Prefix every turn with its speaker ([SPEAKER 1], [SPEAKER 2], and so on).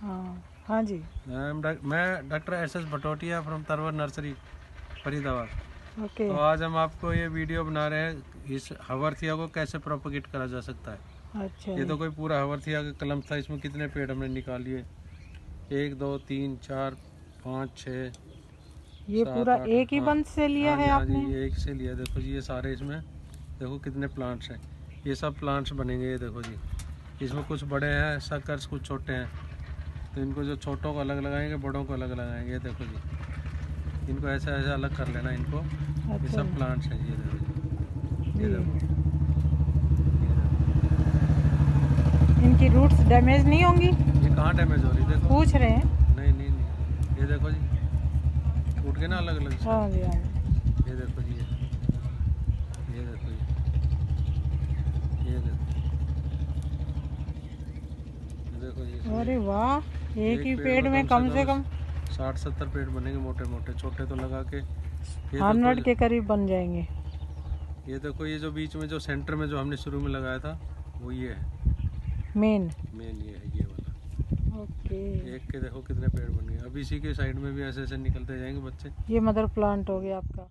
[SPEAKER 1] हाँ
[SPEAKER 2] हाँ जी। मैं doctor S S Bhatotia from Tarvar nursery Faridabad.
[SPEAKER 1] Okay.
[SPEAKER 2] तो आज हम आपको ये वीडियो बना रहे हैं इस हवरथिया को कैसे प्रोपोगेट करा जा सकता है।
[SPEAKER 1] अच्छा
[SPEAKER 2] ये तो कोई पूरा हवरथिया का कलम था इसमें कितने पेड़ हमने निकाल लिए एक दो तीन चार पाँच छः
[SPEAKER 1] ये पूरा एक ही
[SPEAKER 2] हाँ।
[SPEAKER 1] बंद से लिया
[SPEAKER 2] हाँ
[SPEAKER 1] है
[SPEAKER 2] हाँ
[SPEAKER 1] आपने?
[SPEAKER 2] ये एक से लिया देखो जी ये सारे इसमें देखो कितने प्लांट्स हैं। ये सब प्लांट्स बनेंगे ये देखो जी। इसमें कुछ बड़े हैं सकर्स कुछ छोटे हैं। तो इनको जो छोटों को अलग लगाएँगे बड़ों को अलग लगाएँगे ये देखो जी। इनको ऐसे ऐसे अलग कर लेना इनको। ये
[SPEAKER 1] अच्छा।
[SPEAKER 2] सब प्लांट्स हैं ये देखो जी। ये देखो।
[SPEAKER 1] इनकी रूट्स डैमेज नहीं होंगी?
[SPEAKER 2] ये कहाँ डैमेज हो रही है? देखो।
[SPEAKER 1] पूछ रहे हैं।
[SPEAKER 2] नहीं नहीं नहीं। ये देखो जी। टूट गए ना अलग अलग।
[SPEAKER 1] हाँ जी हाँ
[SPEAKER 2] ये देखो जी ये ये देखो जी ये देखो ये देखो जी
[SPEAKER 1] अरे वाह एक ही
[SPEAKER 2] पेड़
[SPEAKER 1] पेड़ में कम से कम
[SPEAKER 2] साठ सत्तर पेड़ बनेंगे मोटे मोटे छोटे तो लगा के।
[SPEAKER 1] हंड्रेड के करीब बन जाएँगे।
[SPEAKER 2] ये देखो ये जो बीच में जो सेंटर में जो हमने शुरू में लगाया था वो ये है।
[SPEAKER 1] मेन।
[SPEAKER 2] मेन ये है ये वाला।
[SPEAKER 1] ओके।
[SPEAKER 2] एक के देखो कितने पेड़ बन गए। अब इसी के साइड में भी ऐसे ऐसे निकलते जाएँगे बच्चे।
[SPEAKER 1] ये मदर प्लांट हो गया आपका।